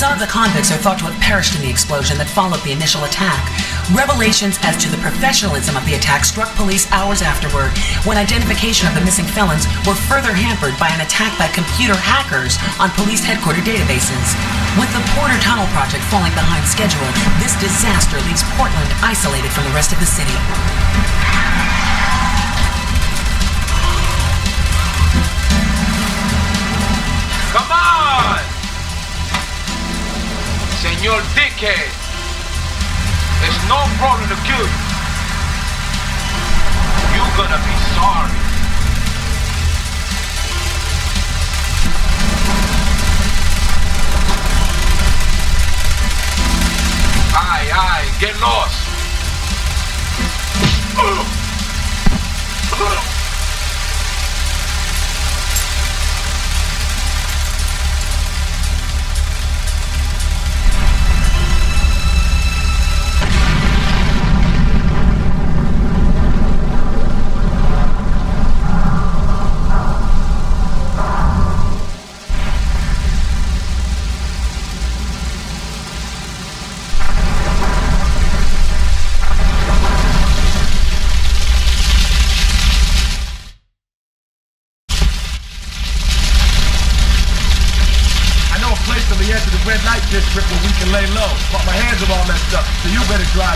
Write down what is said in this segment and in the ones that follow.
Some of the convicts are thought to have perished in the explosion that followed the initial attack. Revelations as to the professionalism of the attack struck police hours afterward, when identification of the missing felons were further hampered by an attack by computer hackers on police headquarters databases. With the Porter Tunnel project falling behind schedule, this disaster leaves Portland isolated from the rest of the city. Senor Dickhead! There's no problem to kill you. You're gonna be sorry. Aye, aye, get lost.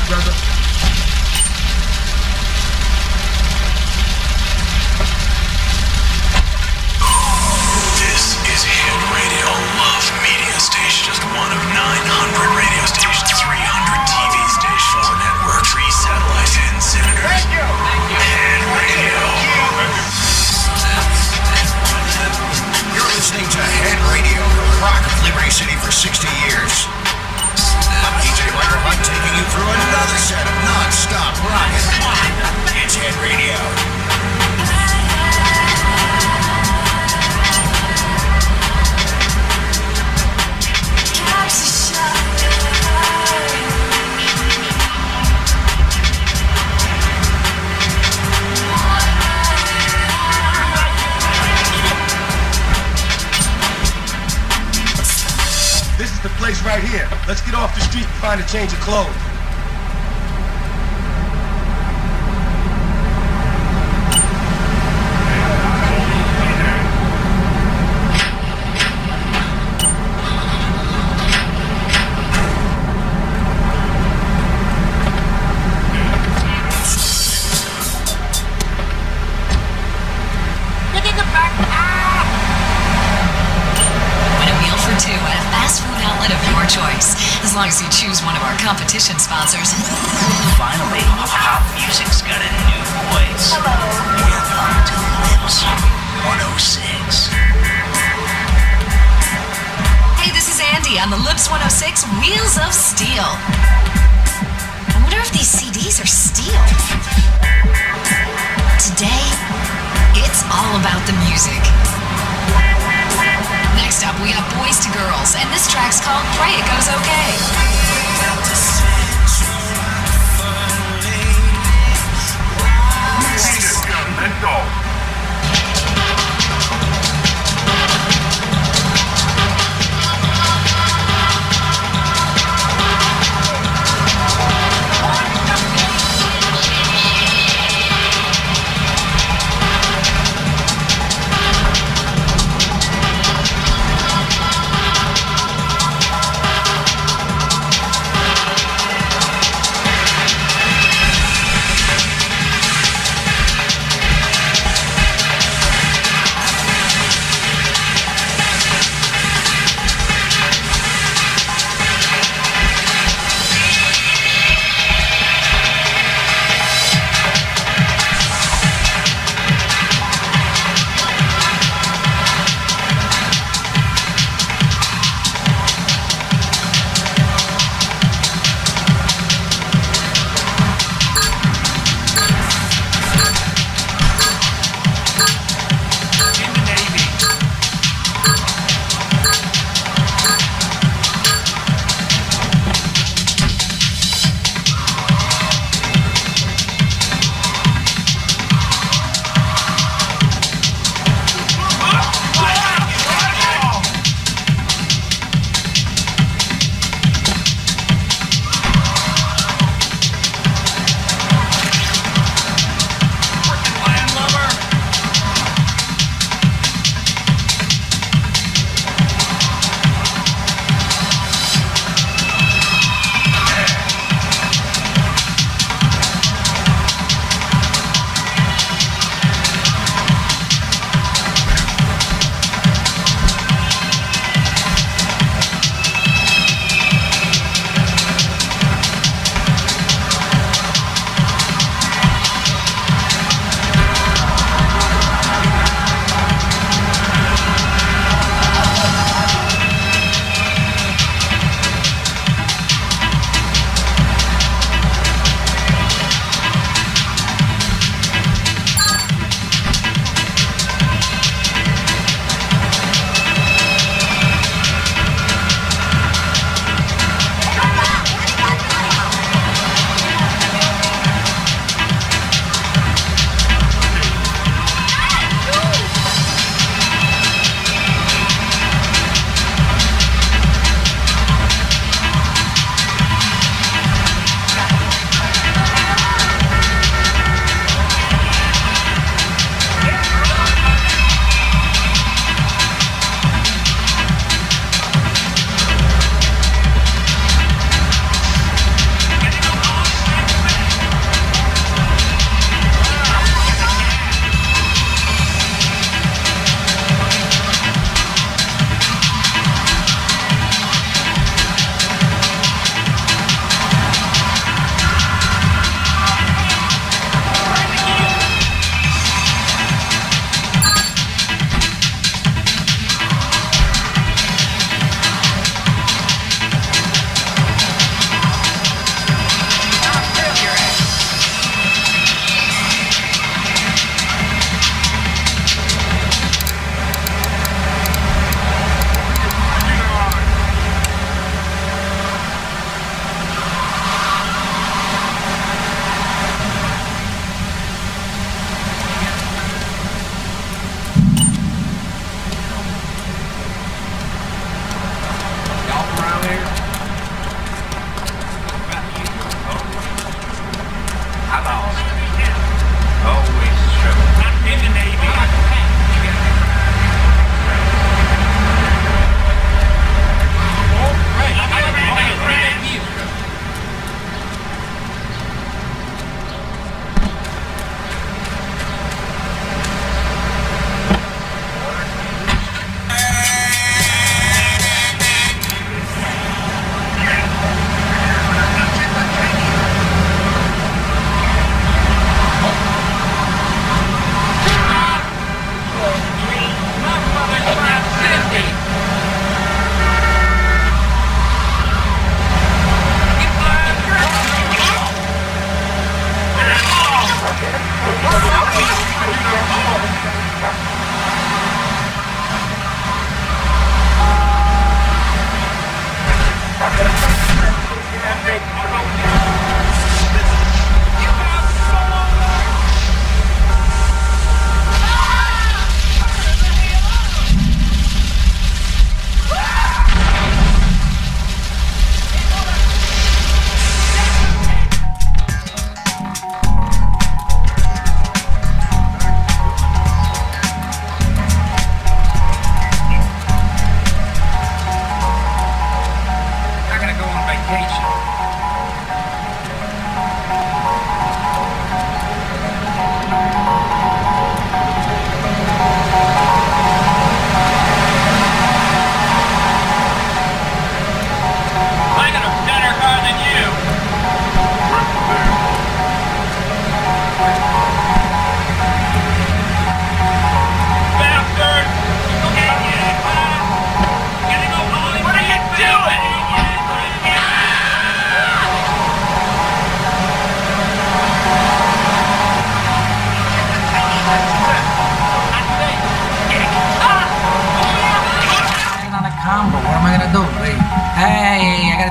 Brother. Let's get off the street and find a change of clothes. Your choice, as long as you choose one of our competition sponsors. Finally, pop music's got a new voice. Welcome to Lips 106. Hey, this is Andee on the Lips 106 Wheels of Steel. I wonder if these CDs are steel. Today, it's all about the music. Next up, we have Boyz 2 Girls, and this track's called Pray It Goes Okay.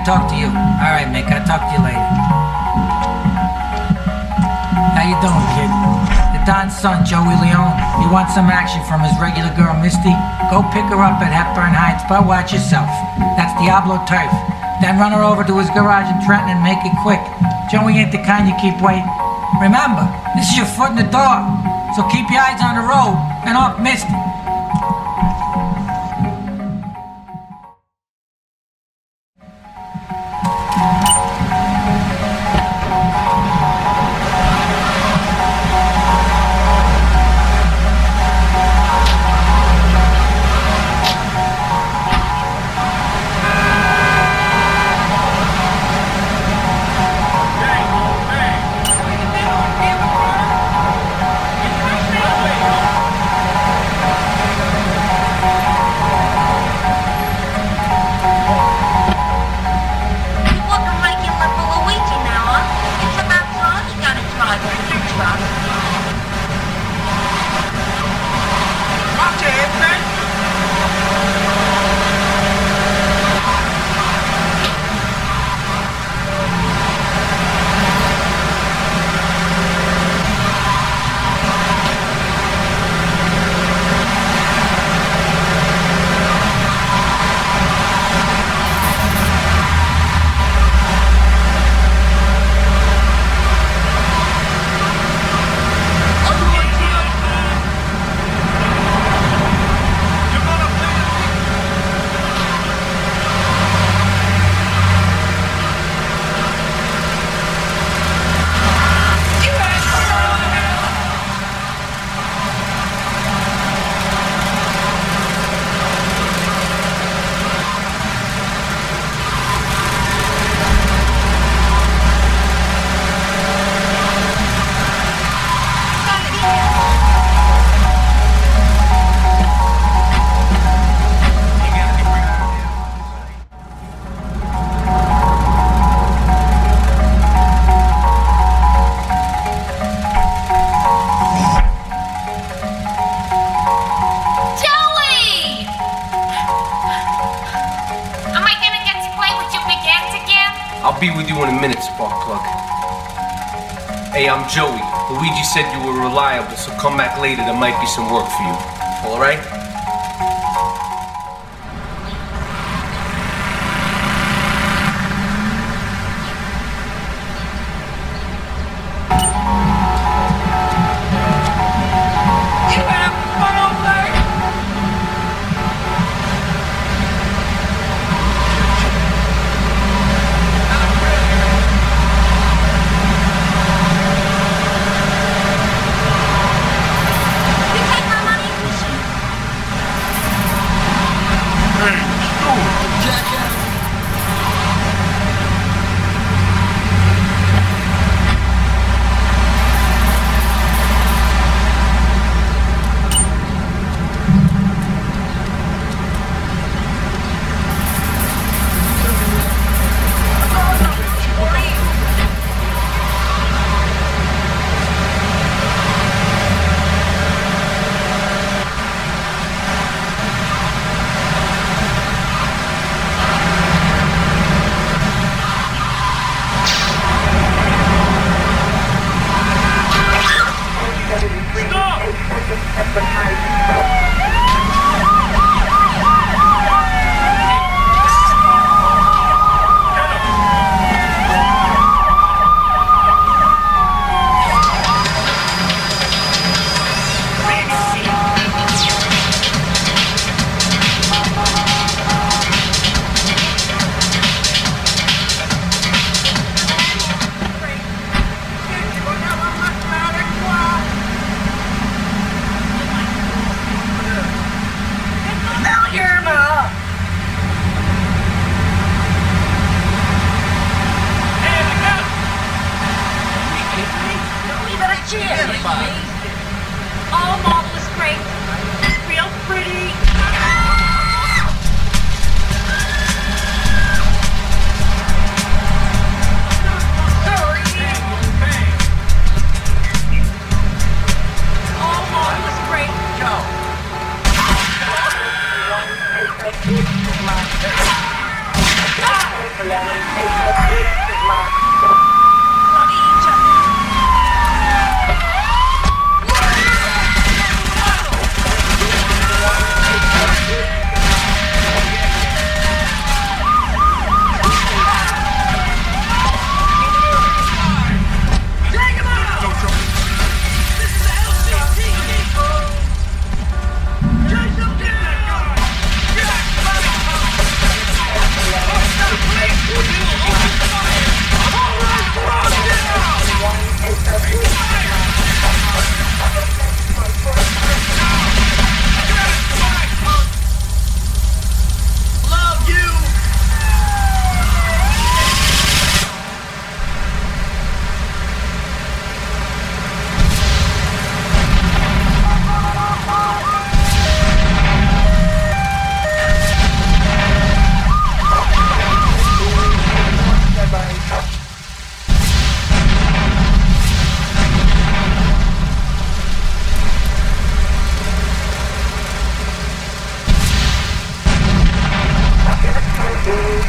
Talk to you. All right, Mick, I'll talk to you later. How you doing, kid? The Don's son, Joey Leone. You want some action from his regular girl, Misty? Go pick her up at Hepburn Heights, but watch yourself. That's Diablo Turf. Then run her over to his garage in Trenton and make it quick. Joey ain't the kind you keep waiting. Remember, this is your foot in the door, so keep your eyes on the road and off Misty. I'll be with you in a minute, Sparkplug. Hey, I'm Joey. Luigi said you were reliable, so come back later. There might be some work for you. All right?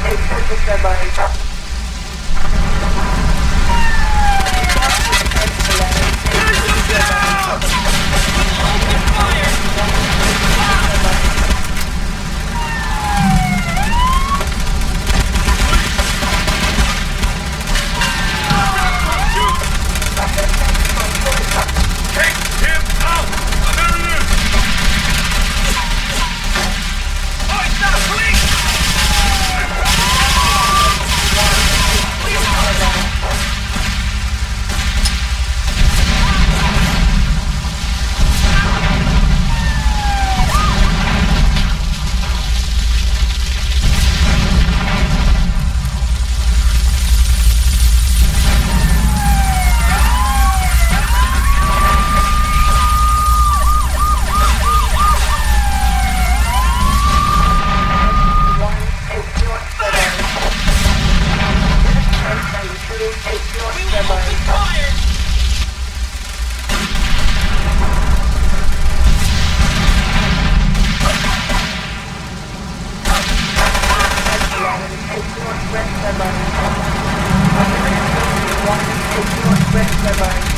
Get out! पे